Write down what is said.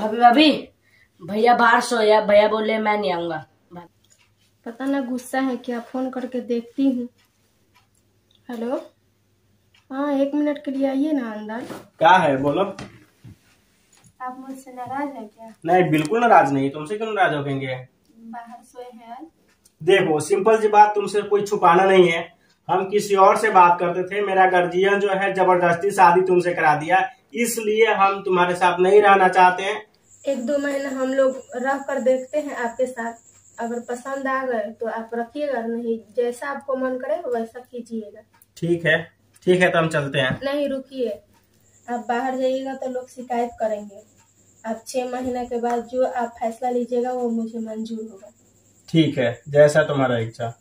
भाभी भाभी भैया बाहर सोया भैया बोले मैं नहीं आऊँगा। पता ना गुस्सा है क्या? फ़ोन करके देखती हूँ। हेलो? हाँ एक मिनट के लिए आइए ना अंदर। क्या है? बोलो। आप मुझसे नाराज़ है क्या? नहीं बिल्कुल नाराज़ नहीं। तुमसे क्यों नाराज़ हो कहेंगे बाहर सोए हैं आज। देखो सिंपल सी बात तुमसे कोई छुपाना नहीं है। हम किसी और से बात करते थे। मेरा गार्जियन जो है ज़बरदस्ती शादी तुमसे करा दिया। इसलिए हम तुम्हारे साथ नहीं रहना चाहते हैं। एक दो महीना हम लोग रह कर देखते हैं आपके साथ। अगर पसंद आ गए तो आप रखिएगा नहीं जैसा आपको मन करे वैसा कीजिएगा। ठीक है ठीक है तो हम चलते हैं। नहीं रुकिए। आप बाहर जाइएगा तो लोग शिकायत करेंगे। आप छह महीने के बाद जो आप फैसला लीजिएगा वो मुझे मंजूर होगा। ठीक है जैसा तुम्हारा इच्छा।